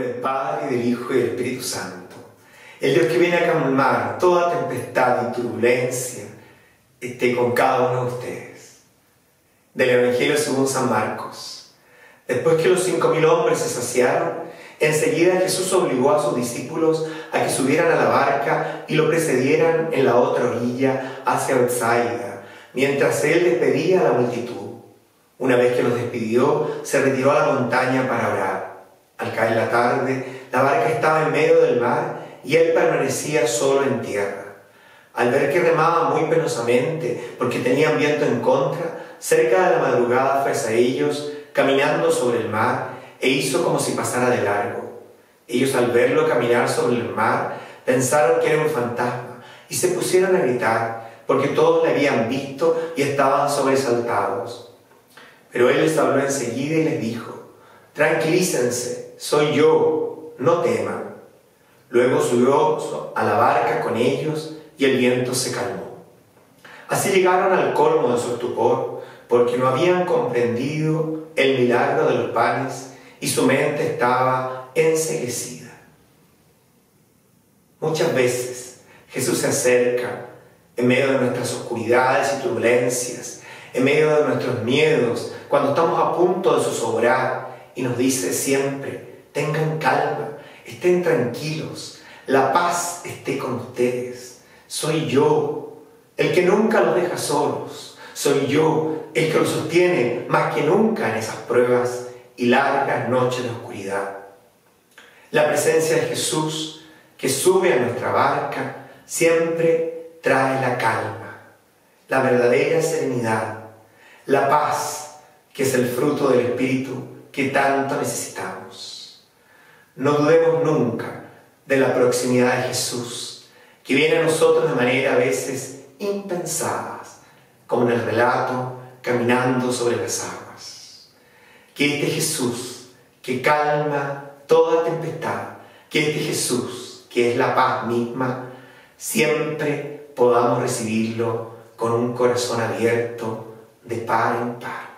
y del Hijo y del Espíritu Santo. El Dios que viene a calmar toda tempestad y turbulencia esté con cada uno de ustedes. Del Evangelio según San Marcos. Después que los cinco mil hombres se saciaron, enseguida Jesús obligó a sus discípulos a que subieran a la barca y lo precedieran en la otra orilla hacia Bethsaida, mientras él despedía a la multitud. Una vez que los despidió, se retiró a la montaña para orar. Al caer la tarde, la barca estaba en medio del mar y él permanecía solo en tierra. Al ver que remaba muy penosamente porque tenían viento en contra, cerca de la madrugada fue a ellos, caminando sobre el mar, e hizo como si pasara de largo. Ellos al verlo caminar sobre el mar, pensaron que era un fantasma y se pusieron a gritar, porque todos le habían visto y estaban sobresaltados. Pero él les habló enseguida y les dijo, tranquilícense, soy yo, no teman. Luego subió a la barca con ellos y el viento se calmó. Así llegaron al colmo de su estupor, porque no habían comprendido el milagro de los panes y su mente estaba enseguecida. Muchas veces Jesús se acerca en medio de nuestras oscuridades y turbulencias, en medio de nuestros miedos, cuando estamos a punto de zozobrar y nos dice siempre, tengan calma, estén tranquilos, la paz esté con ustedes. Soy yo el que nunca los deja solos. Soy yo el que los sostiene más que nunca en esas pruebas y largas noches de oscuridad. La presencia de Jesús que sube a nuestra barca siempre trae la calma, la verdadera serenidad, la paz que es el fruto del Espíritu que tanto necesitamos. No dudemos nunca de la proximidad de Jesús, que viene a nosotros de manera a veces impensadas, como en el relato caminando sobre las aguas. Que este Jesús, que calma toda tempestad, que este Jesús, que es la paz misma, siempre podamos recibirlo con un corazón abierto de par en par.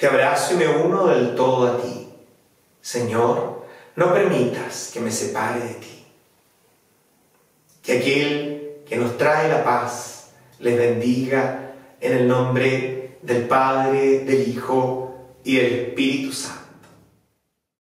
te abrazo y me uno del todo a ti. Señor, no permitas que me separe de ti. Que aquel que nos trae la paz les bendiga en el nombre del Padre, del Hijo y del Espíritu Santo.